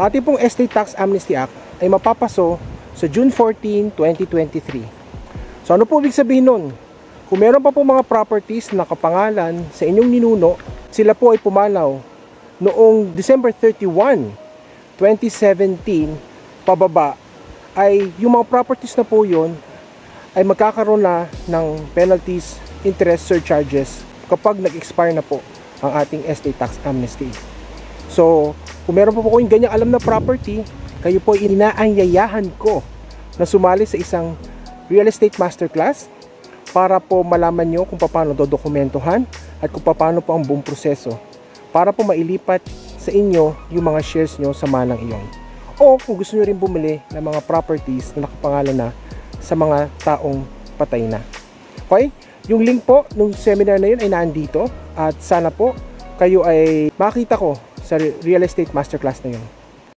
Ating pong Estate Tax Amnesty Act ay mapapaso sa June 14, 2023. So ano po ibig sabihin nun? Kung meron pa po mga properties na kapangalan sa inyong ninuno, sila po ay pumanaw noong December 31, 2017 pababa ay yung mga properties na po yun ay magkakaroon na ng penalties, interest, surcharges kapag nag-expire na po ang ating estate tax amnesty. So, kung meron po po kayong ganyang alam na property, kayo po ay inaanyayahan ko na sumali sa isang real estate masterclass para po malaman nyo kung paano dodokumentohan at kung paano po ang buong proseso para po mailipat sa inyo yung mga shares nyo sa manang iyon. O kung gusto nyo rin bumili ng mga properties na nakapangalan na sa mga taong patay na. Okay? Yung link po ng seminar na yun ay naandito at sana po kayo ay makita ko sa Real Estate Masterclass na yun.